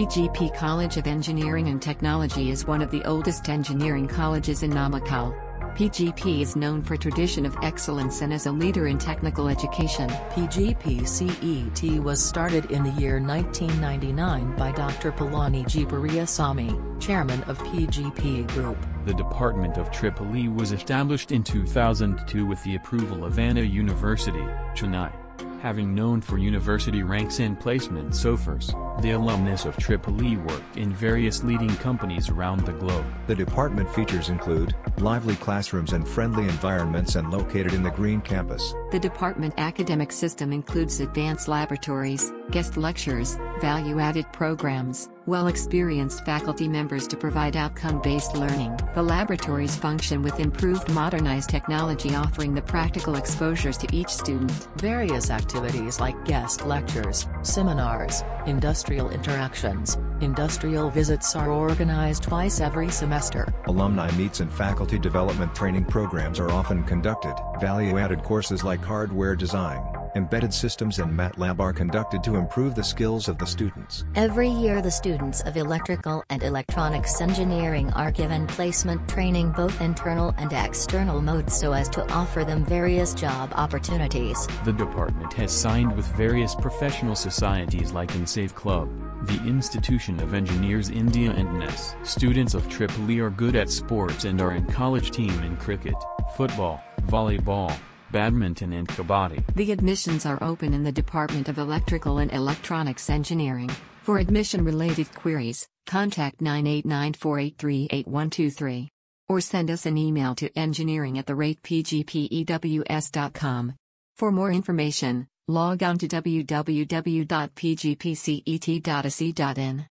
PGP College of Engineering and Technology is one of the oldest engineering colleges in Namakkal. PGP is known for tradition of excellence and as a leader in technical education. PGP CET was started in the year 1999 by Dr. Palani G. Sami, chairman of PGP Group. The Department of Tripoli was established in 2002 with the approval of Anna University, Chennai having known for university ranks and placement offers, the alumnus of Tripoli worked in various leading companies around the globe. The department features include, lively classrooms and friendly environments and located in the Green Campus. The department academic system includes advanced laboratories, guest lectures, value-added programs, well-experienced faculty members to provide outcome-based learning. The laboratories function with improved modernized technology offering the practical exposures to each student. Various activities like guest lectures, seminars, industrial interactions, industrial visits are organized twice every semester. Alumni meets and faculty development training programs are often conducted. Value-added courses like hardware design, Embedded systems and MATLAB are conducted to improve the skills of the students. Every year the students of electrical and electronics engineering are given placement training both internal and external modes so as to offer them various job opportunities. The department has signed with various professional societies like EnSAv Club, the Institution of Engineers India and NES. Students of Tripoli are good at sports and are in college team in cricket, football, volleyball, badminton and kabaddi. The admissions are open in the Department of Electrical and Electronics Engineering. For admission-related queries, contact 989-483-8123. Or send us an email to engineering at the. For more information, log on to www.pgpcet.ac.in.